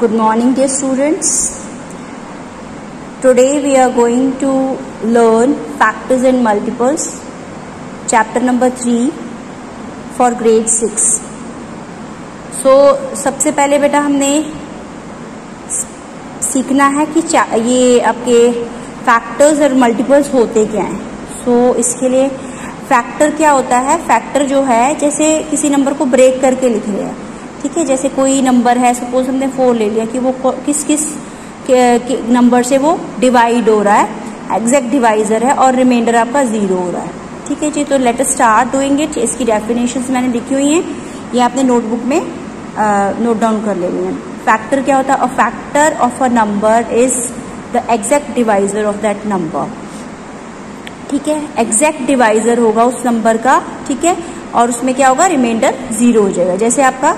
Good morning, dear students. Today we are going to learn factors and multiples, chapter number three for grade six. So सबसे पहले बेटा हमने सीखना है कि ये आपके फैक्टर्स और मल्टीपल्स होते क्या हैं सो so, इसके लिए फैक्टर क्या होता है फैक्टर जो है जैसे किसी नंबर को ब्रेक करके लिख लिया ठीक है, जैसे कोई नंबर है सपोज़ हमने फोर ले लिया कि वो किस किस नंबर से वो डिवाइड हो रहा है एग्जैक्ट डिवाइजर है और रिमाइंडर आपका ज़ीरो हो रहा है। ठीक है जी तो लेट स्टार्ट डूइंग इट इसकी डेफिनेशन मैंने लिखी हुई हैं। ये आपने नोटबुक में नोट डाउन कर लेनी है। फैक्टर क्या होता है? A factor of a number is the exact divisor of that number ठीक है एग्जैक्ट डिवाइजर होगा उस नंबर का, ठीक है, और उसमें क्या होगा? रिमाइंडर ज़ीरो हो जाएगा। जैसे आपका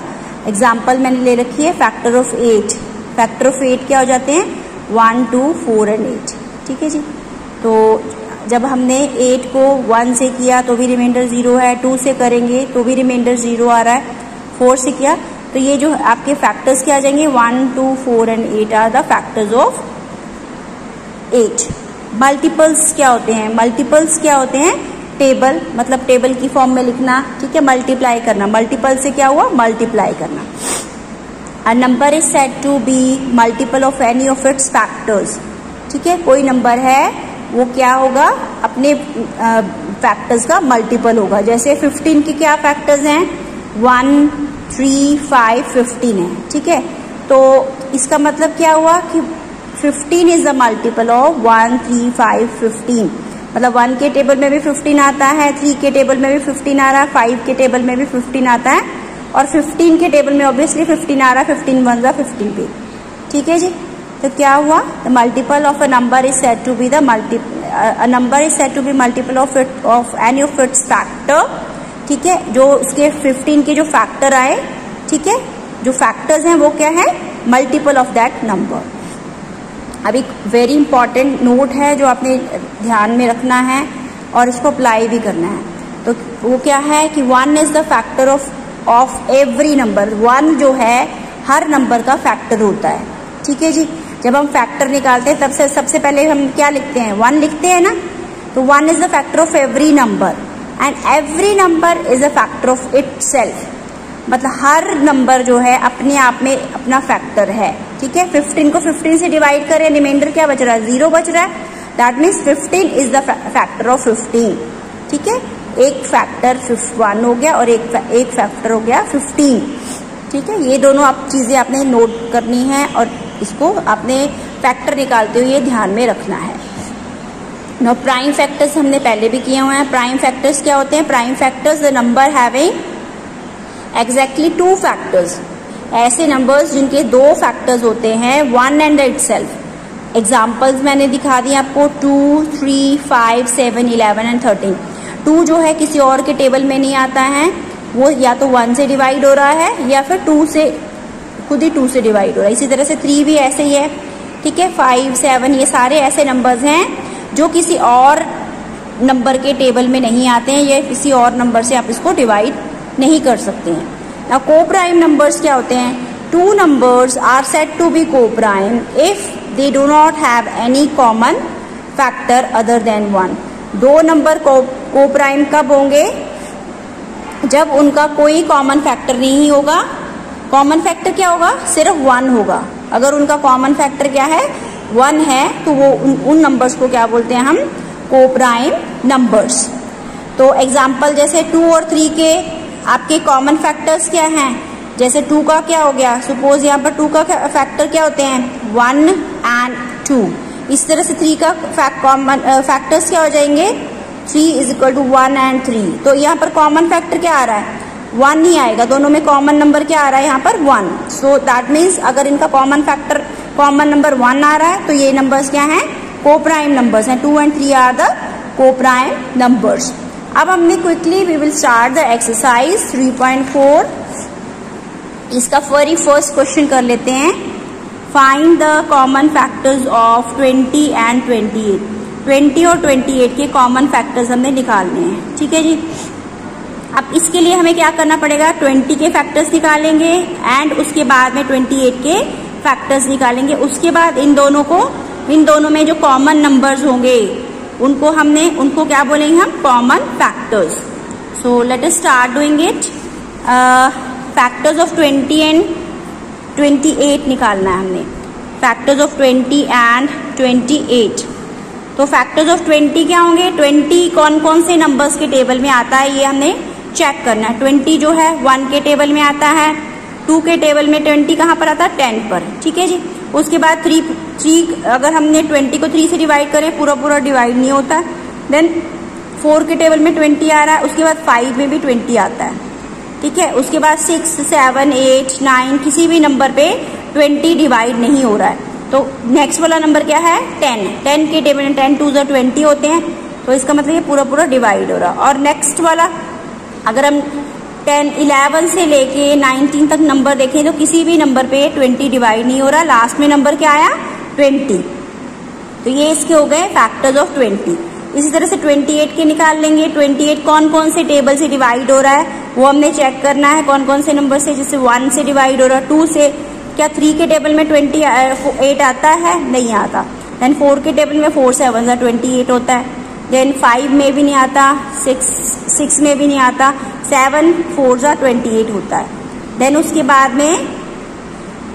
एग्ज़ाम्पल मैंने ले रखी है factor of eight factor of eight क्या हो जाते हैं? One two four and eight ठीक है जी? तो जब हमने एट को वन से किया तो भी रिमाइंडर ज़ीरो है. टू से करेंगे तो भी रिमाइंडर ज़ीरो आ रहा है. फोर से किया तो ये जो आपके फैक्टर्स क्या आ जाएँगे one two four and eight are the factors of eight multiples क्या होते हैं? मल्टीपल्स क्या होते हैं? टेबल मतलब टेबल की फॉर्म में लिखना, ठीक है मल्टीप्लाई करना। मल्टीपल से क्या हुआ? मल्टीप्लाई करना। A number is set to be multiple of any of its factors ठीक है, कोई नंबर है, वो क्या होगा? अपने फैक्टर्स का मल्टीपल होगा। जैसे 15 के क्या फैक्टर्स हैं? वन थ्री फाइव फिफ्टीन है। ठीक है तो इसका मतलब क्या हुआ कि 15 is the multiple of one three five fifteen मतलब वन के टेबल में भी फिफ्टीन आता है थ्री के टेबल में भी फिफ्टीन आ रहा है फाइव के टेबल में भी फिफ्टीन आता है और फिफ्टीन के टेबल में ऑब्वियसली फिफ्टीन आ रहा है फिफ्टीन वन जा फिफ्टीन पे। ठीक है जी? तो क्या हुआ? The multiple of a number is set to be the number is set to be multiple of it of any of its factor ठीक है? जो उसके फिफ्टीन के जो फैक्टर आए, ठीक है? जो फैक्टर्स हैं, वो क्या है? मल्टीपल ऑफ़ दैट नंबर अब एक वेरी इंपॉर्टेंट नोट है जो आपने ध्यान में रखना है और इसको अप्लाई भी करना है। तो वो क्या है कि one is the factor of of every number one जो है, हर नंबर का फैक्टर होता है। ठीक है जी? जब हम फैक्टर निकालते हैं, तब से, सबसे पहले हम क्या लिखते हैं? वन लिखते हैं ना? तो one is the factor of every number and every number is a factor of it मतलब हर नंबर जो है, अपने आप में अपना फैक्टर है। ठीक है? 15 को 15 से डिवाइड करें रिमाइंडर क्या बच रहा है? ज़ीरो बच रहा है। That means 15 is the factor of 15 ठीक है? एक फैक्टर वन हो गया और एक एक फैक्टर हो गया 15 ठीक है? ये दोनों आप चीज़ें आपने नोट करनी है और इसको आपने फैक्टर निकालते हुए ध्यान में रखना है। नो प्राइम फैक्टर्स हमने पहले भी किए हुए हैं। प्राइम फैक्टर्स क्या होते हैं? Prime factors the number having exactly two factors ऐसे नंबर्स जिनके दो फैक्टर्स होते हैं one and itself examples मैंने दिखा दी आपको two three five seven eleven and thirteen two जो है किसी और के टेबल में नहीं आता है, वो या तो वन से डिवाइड हो रहा है, या फिर टू से, खुद ही टू से डिवाइड हो रहा है। इसी तरह से थ्री भी ऐसे ही है, ठीक है? फाइव सेवन ये सारे ऐसे नंबर्स हैं, जो किसी और नंबर के टेबल में नहीं आते हैं, या किसी और नंबर से आप इसको डिवाइड नहीं कर सकते हैं। ना को प्राइम नंबर्स क्या होते हैं? Two numbers are set to be coprime if they do not have any common factor other than one दो नंबर को प्राइम कब होंगे? जब उनका कोई कॉमन फैक्टर नहीं होगा। कॉमन फैक्टर क्या होगा? सिर्फ़ वन होगा। अगर उनका कॉमन फैक्टर क्या है? वन है तो वो उन, उन नंबर्स को क्या बोलते हैं हम? को प्राइम नंबर्स तो एग्ज़ाम्पल जैसे टू और थ्री के आपके कॉमन फैक्टर्स क्या हैं? जैसे टू का क्या हो गया? सपोज़ यहाँ पर टू का फैक्टर क्या होते हैं? वन एंड टू इस तरह से थ्री का कॉमन फैक्टर्स क्या हो जाएँगे? Three is equal to one and three तो यहाँ पर कॉमन फैक्टर क्या आ रहा है? वन ही आएगा। दोनों में कॉमन नंबर क्या आ रहा है यहाँ पर? वन सो दैट मीन्स अगर इनका common factor common number one आ रहा है तो ये नंबर्स क्या हैं? को प्राइम नंबर्स हैं। Two and three are the coprime numbers अब हमने quickly we will start the exercise 3.4 इसका वेरी फ़र्स्ट क्वेश्चन कर लेते हैं. Find the common factors of 20 and 28 20 और 28 के कॉमन फैक्टर्स हमने निकालने हैं. ठीक है जी? अब इसके लिए हमें क्या करना पड़ेगा? 20 के फैक्टर्स निकालेंगे एंड उसके बाद में 28 के फैक्टर्स निकालेंगे. उसके बाद इन दोनों को, इन दोनों में जो कॉमन नंबर्स होंगे उनको हमने, उनको क्या बोलेंगे हम? Common factors so let us start doing it factors of 20 and 28 निकालना है हमने. फैक्टर्स ऑफ़ 20 एंड 28 तो फैक्टर्स ऑफ़ 20 क्या होंगे? 20 कौन कौन से नंबर्स के टेबल में आता है? ये हमने चेक करना है. 20 जो है वन के टेबल में आता है. टू के टेबल में 20 कहाँ पर आता है? टेन पर. ठीक है जी? उसके बाद थ्री थ्री अगर हमने 20 को थ्री से डिवाइड करें, पूरा पूरा डिवाइड नहीं होता। देन फोर के टेबल में 20 आ रहा है, उसके बाद फाइव में भी 20 आता है। ठीक है? उसके बाद सिक्स सेवन एट नाइन किसी भी नंबर पे ट्वेंटी डिवाइड नहीं हो रहा है। तो नेक्स्ट वाला नंबर क्या है? टेन टेन के टेबल में टेन टू जो ट्वेंटी होते हैं। तो इसका मतलब ये पूरा पूरा डिवाइड हो रहा है। और नेक्स्ट वाला, अगर हम टेन, इलेवन से लेके नाइनटीन तक नंबर देखें तो किसी भी नंबर पे ट्वेंटी डिवाइड नहीं हो रहा। लास्ट में नंबर क्या आया? ट्वेंटी। तो ये इसके हो गए फैक्टर्स ऑफ़ ट्वेंटी। इसी तरह से 28 के निकाल लेंगे। 28 कौन कौन से टेबल से डिवाइड हो रहा है, वो हमने चेक करना है कौन कौन से नंबर से। जैसे वन से डिवाइड हो रहा है टू से। क्या थ्री के टेबल में ट्वेंटी एट आता है? नहीं आता। देन फोर के टेबल में फोर सेवन सा ट्वेंटी एट होता है। देन फाइव में भी नहीं आता सिक्स सिक्स में भी नहीं आता सेवन फोर सा ट्वेंटी एट होता है। देन उसके बाद में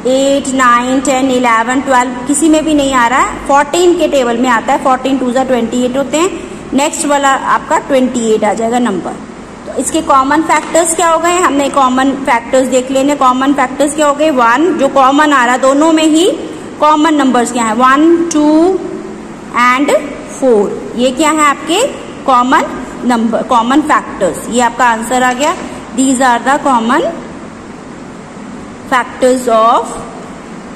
eight nine ten eleven twelve किसी में भी नहीं आ रहा है। फोर्टीन के टेबल में आता है फोर्टीन टू सा ट्वेंटी एट होते हैं। नेक्स्ट वाला आपका ट्वेंटी एट आ जाएगा नंबर तो इसके कॉमन फैक्टर्स क्या हो गए? हमने कॉमन फैक्टर्स देख लेने कॉमन फैक्टर्स क्या हो गए? वन जो कॉमन आ रहा दोनों में ही कॉमन नंबर्स क्या है? वन टू एंड फोर ये क्या है आपके कॉमन नंबर कॉमन फैक्टर्स ये आपका आंसर आ गया. These are the common factors of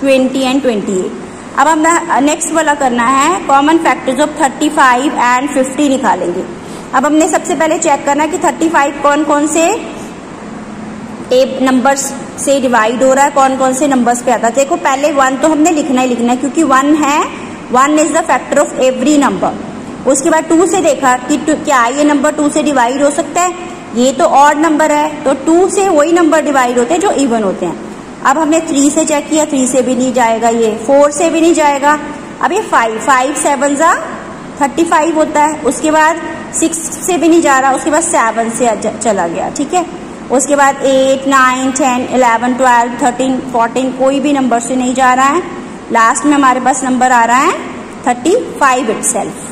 20 and 28 अब हम नेक्स्ट वाला करना है. कॉमन फैक्टर्स ऑफ़ 35 एंड 50 निकालेंगे. अब हमने सबसे पहले चेक करना कि 35 कौन कौन से नंबर्स से डिवाइड हो रहा है कौन कौन से नंबर्स पे आता है. देखो, पहले वन तो हमने लिखना ही लिखना है, क्योंकि वन है one is the factor of every number उसके बाद टू से देखा कि क्या ये नंबर टू से डिवाइड हो सकता है? ये तो ऑड नंबर है तो टू से वही नंबर डिवाइड होते हैं जो इवन होते हैं। अब हमने थ्री से चेक किया थ्री से भी नहीं जाएगा ये फोर से भी नहीं जाएगा। अब ये फाइव फाइव सेवन जा थर्टी फाइव होता है। उसके बाद सिक्स से भी नहीं जा रहा, उसके बाद सेवन से चला गया, ठीक है? उसके बाद eight nine ten eleven twelve thirteen fourteen कोई भी नंबर से नहीं जा रहा है। लास्ट में हमारे पास नंबर आ रहा है थर्टी फाइव इट सेल्फ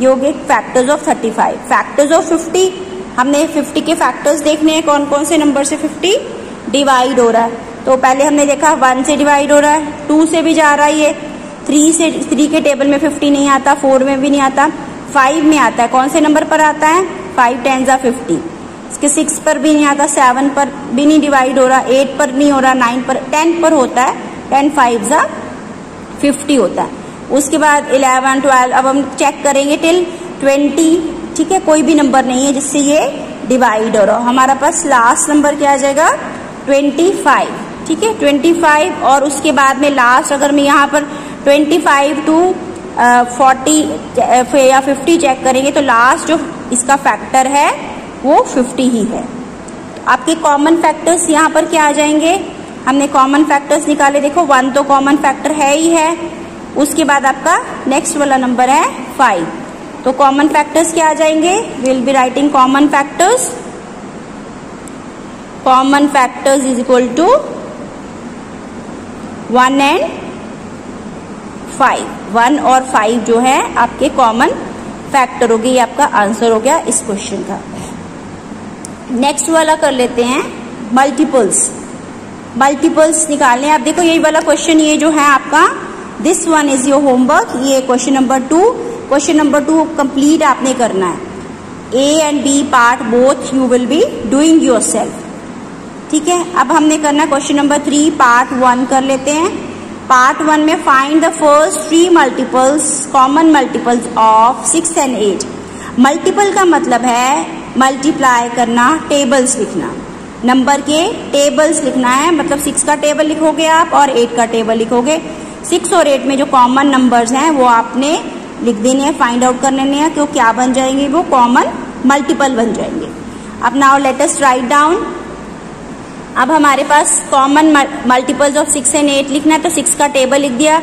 ये factors of thirty five factors of fifty हमने फिफ्टी के फैक्टर्स देखने हैं। कौन कौन से नंबर से फिफ्टी डिवाइड हो रहा है। तो पहले हमने देखा वन से डिवाइड हो रहा है। टू से भी जा रहा है ये। थ्री से थ्री के टेबल में फिफ्टी नहीं आता। फोर में भी नहीं आता। फाइव में आता है। कौन से नंबर पर आता है? फाइव टेन जा फिफ्टी इसके सिक्स पर भी नहीं आता। सेवन पर भी नहीं डिवाइड हो रहा। एट पर नहीं हो रहा। नाइन पर टेन पर होता है। टेन फाइव जा फिफ्टी होता है। उसके बाद इलेवन ट्वेल्व अब हम चेक करेंगे टिल ट्वेंटी ठीक है? कोई भी नंबर नहीं है जिससे ये डिवाइड हो रहा हमारा पास लास्ट नंबर क्या आ जाएगा? ट्वेंटी फाइव ठीक है? ट्वेंटी फाइव और उसके बाद में लास्ट अगर मैं यहाँ पर ट्वेंटी फाइव टू फोर्टी या फिफ्टी चेक करेंगे तो लास्ट जो इसका फैक्टर है वो फिफ्टी ही है। आपके कॉमन फैक्टर्स यहाँ पर क्या आ जाएँगे? हमने कॉमन फैक्टर्स निकाले। देखो वन तो कॉमन फैक्टर है ही है। उसके बाद आपका नेक्स्ट वाला नंबर है फाइव तो कॉमन फैक्टर्स क्या आ जाएँगे? Will be writing common factors common factors is equal to one and five one और फाइव जो है, आपके कॉमन फैक्टर हो गए। ये आपका आंसर हो गया इस क्वेश्चन का। नेक्स्ट वाला कर लेते हैं मल्टीपल्स मल्टीपल्स निकालने आप देखो, यही वाला क्वेश्चन ये जो है आपका this one is your homework ये question number two question number two complete आपने करना है. A and B part both you will be doing yourself ठीक है? अब हमने करना question number three part one कर लेते हैं. पार्ट वन में find the first three multiples common multiples of six and eight multiple का मतलब है मल्टीप्लाई करना टेबल्स लिखना. नंबर के टेबल्स लिखना है. मतलब सिक्स का टेबल लिखोगे आप और एट का टेबल लिखोगे. सिक्स और एट में जो कॉमन नंबर्स हैं, वो आपने लिख देने हैं फाइंड आउट कर लेने हैं कि वो क्या बन जाएँगे, वो कॉमन मल्टीपल बन जाएँगे। अब नाउ लेटेस्ट राइट डाउन अब हमारे पास common multiples of six and eight लिखना है तो सिक्स का टेबल लिख दिया।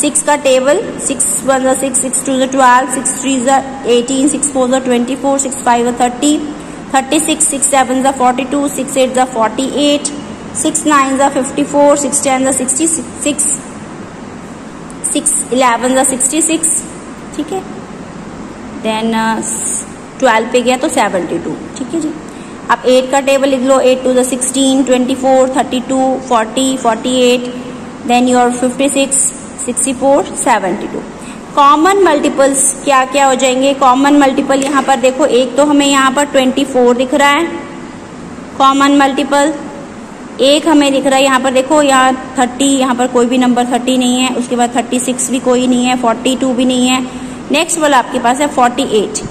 सिक्स का टेबल सिक्स वन जो सिक्स सिक्स टू जो ट्वेल्व सिक्स थ्री जो एटीन सिक्स फोर जो ट्वेंटी फोर सिक्स फाइव जो thirty thirty six six seven जो फोर्टी टू सिक्स एट जो फोर्टी एट सिक्स नाइन जो फिफ्टी फोर सिक्स टेन जो sixty six six eleven जो sixty six ठीक है? देन ट्वेल्व पे गया तो सेवेंटी टू ठीक है जी? आप एट का टेबल लिख लो eight two the sixteen twenty four thirty two forty forty eight then your fifty six sixty four seventy two common multiples क्या क्या हो जाएँगे? कॉमन मल्टीपल यहाँ पर देखो, एक तो हमें यहाँ पर ट्वेंटी फोर दिख रहा है। कॉमन मल्टीपल एक हमें दिख रहा है, यहाँ पर देखो यहाँ थर्टी, यहाँ पर कोई भी नंबर थर्टी नहीं है, उसके बाद थर्टी सिक्स भी कोई नहीं है, फोर्टी टू भी नहीं है। नेक्स्ट वाला आपके पास है फोर्टी एट।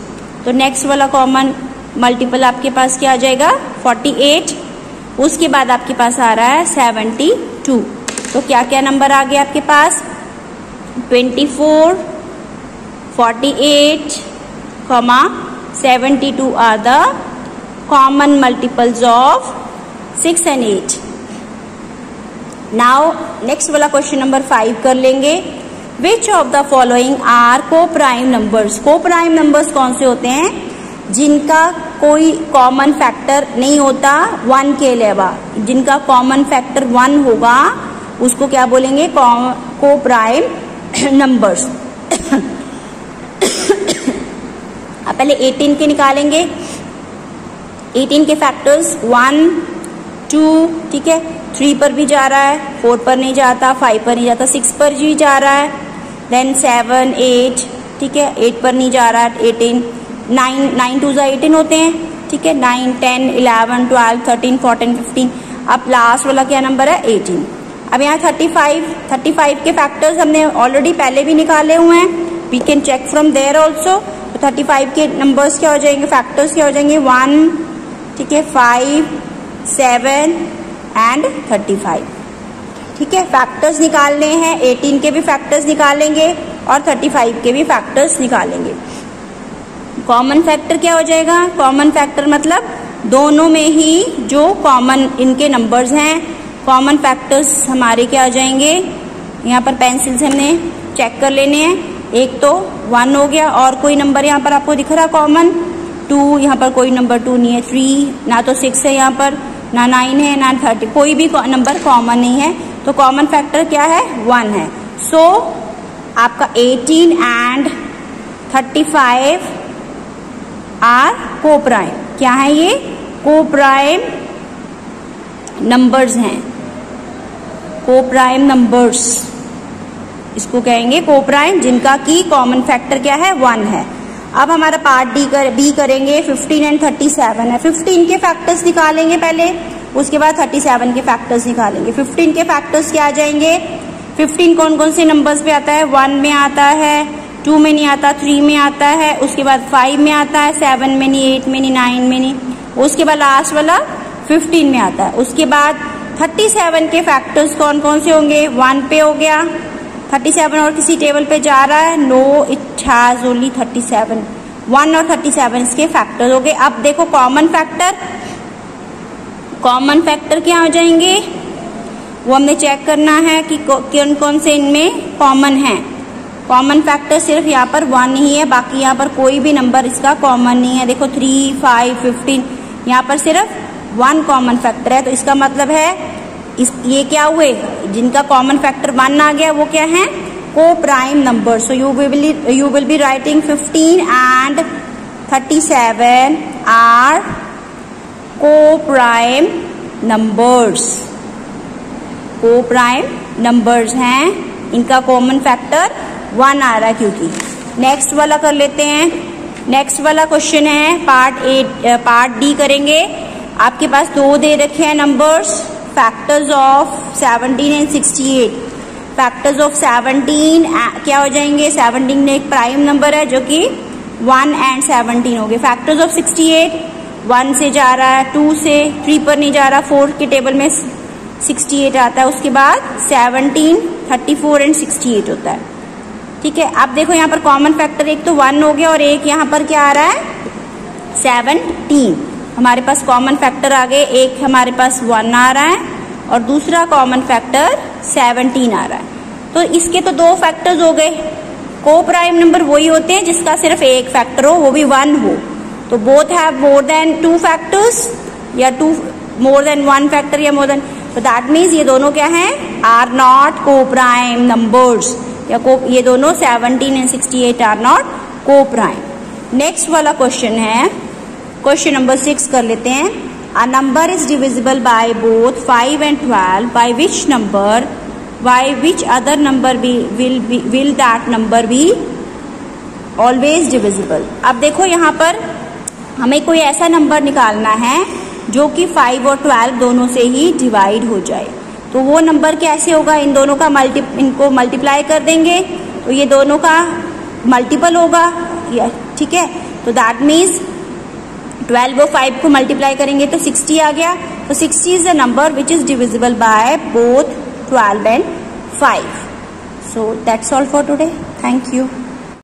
तो नेक्स्ट वाला कॉमन मल्टीपल आपके पास क्या आ जाएगा? 48 उसके बाद आपके पास आ रहा है 72 तो क्या क्या नंबर आ गया आपके पास? 24 48 comma 72 are the common multiples of six and 8 now next वाला क्वेश्चन नंबर फाइव कर लेंगे। Which of the following are coprime numbers coprime numbers कौन से होते हैं? जिनका कोई कॉमन फैक्टर नहीं होता वन के अलावा। जिनका कॉमन फैक्टर वन होगा, उसको क्या बोलेंगे? को प्राइम नंबर्स पहले 18 के निकालेंगे। 18 के फैक्टर्स वन टू, ठीक है? थ्री पर भी जा रहा है, फोर पर नहीं जाता, फाइव पर नहीं जाता, सिक्स पर भी जा रहा है देन सेवन एट ठीक है? एट पर नहीं जा रहा है एटीन नाइन नाइन टू जो एटीन होते हैं, ठीक है? Nine ten eleven twelve thirteen fourteen fifteen अब लास्ट वाला क्या नंबर है? एटीन अब यहाँ थर्टी फाइव थर्टी फाइव के फैक्टर्स हमने ऑलरेडी पहले भी निकाले हुए हैं। We can check from there also thirty five के नंबर्स क्या हो जाएँगे? फैक्टर्स क्या हो जाएँगे? वन ठीक है? Five seven and thirty five. ठीक है? फैक्टर्स निकालने हैं, एटीन के भी फैक्टर्स निकालेंगे और थर्टी फाइव के भी फैक्टर्स निकालेंगे। कॉमन फैक्टर क्या हो जाएगा? कॉमन फैक्टर मतलब दोनों में ही जो कॉमन इनके नंबर्स हैं, कॉमन फैक्टर्स हमारे क्या आ जाएँगे? यहाँ पर पेंसिल से हमने चेक कर लेने हैं। एक तो वन हो गया, और कोई नंबर यहाँ पर आपको दिख रहा कॉमन टू यहाँ पर कोई नंबर टू नहीं है थ्री ना तो सिक्स है यहाँ पर। ना नाइन है ना थर्टी कोई भी नंबर कॉमन नहीं है। तो कॉमन फैक्टर क्या है? वन है। सो so, आपका eighteen and thirty five are coprime क्या है ये? को प्राइम नंबर्स हैं। को प्राइम नंबर्स इसको कहेंगे कोप्राइम जिनका की कॉमन फैक्टर क्या है? वन है। अब हमारा पार्ट डी कर बी करेंगे 15 एंड 37 है। 15 के फैक्टर्स निकालेंगे पहले, उसके बाद 37 के फैक्टर्स निकालेंगे। 15 के फैक्टर्स क्या आ जाएँगे? 15 कौन कौन से नंबर्स पे आता है? वन में आता है टू में नहीं आता थ्री में आता है, उसके बाद फाइव में आता है सेवन में नहीं एट में नहीं नाइन में नहीं। उसके बाद लास्ट वाला फिफ्टीन में आता है। उसके बाद थर्टी सेवन के फैक्टर्स कौन कौन से होंगे? वन पे हो गया। थर्टी सेवन और किसी टेबल पे जा रहा है? No it has only thirty seven one और थर्टी सेवन इसके फैक्टर्स हो गए अब देखो कॉमन फैक्टर कॉमन फैक्टर क्या हो जाएँगे? वो हमने चेक करना है कि कौन कौन से इनमें कॉमन है। कॉमन फैक्टर सिर्फ़ यहाँ पर वन ही है, बाकी यहाँ पर कोई भी नंबर इसका कॉमन नहीं है। देखो थ्री फाइव फिफ्टीन यहाँ पर सिर्फ़ वन कॉमन फैक्टर है। तो इसका मतलब है, इस, ये क्या हुए? जिनका कॉमन फैक्टर वन आ गया, वो क्या है? Coprime number so you will you will be writing fifteen and thirty seven are coprime numbers coprime numbers हैं। इनका कॉमन फैक्टर वन आ रहा है क्योंकि। नेक्स्ट वाला कर लेते हैं। नेक्स्ट वाला क्वेश्चन है। पार्ट ए पार्ट डी करेंगे। आपके पास दो दे रखे हैं numbers factors of seventeen and sixty eight factors of seventeen क्या हो जाएँगे? सेवनटीन में एक प्राइम नंबर है जो कि वन एंड सेवनटीन हो गए। Factors of sixty eight one से जा रहा है टू से थ्री पर नहीं जा रहा फोर के टेबल में सिक्सटी एट आता है। उसके बाद seventeen thirty four and sixty eight होता है। ठीक है? अब देखो यहाँ पर कॉमन फैक्टर एक तो वन हो गया और एक यहाँ पर क्या आ रहा है? सेवनटीन हमारे पास कॉमन फैक्टर आ गए, एक हमारे पास वन आ रहा है। और दूसरा कॉमन फैक्टर सेवनटीन आ रहा है। तो इसके तो दो फैक्टर्स हो गए। को प्राइम नंबर वही होते हैं जिसका सिर्फ़ एक फैक्टर हो, वो भी वन हो। तो both have more than two factors या two more than one factor या मोर देन तो दैट मीन्स ये दोनों क्या हैं? Are not coprime numbers या को ये दोनों 17 and 68 are not coprime next वाला क्वेश्चन है। क्वेश्चन नंबर सिक्स कर लेते हैं। A number is divisible by both five and twelve by which number by which other number be will will that number be always divisible अब देखो यहाँ पर हमें कोई ऐसा नंबर निकालना है जो कि फाइव और ट्वेल्व दोनों से ही डिवाइड हो जाए। तो वो नंबर कैसे होगा? इन दोनों का मल्टी इनको मल्टीप्लाई कर देंगे। तो ये दोनों का मल्टीपल होगा। ठीक है? तो दैट मीन्स ट्वेल्व फाइव को मल्टीप्लाई करेंगे तो सिक्सटी आ गया। तो sixty is the number which is divisible by both twelve and five so that's all for today. Thank you.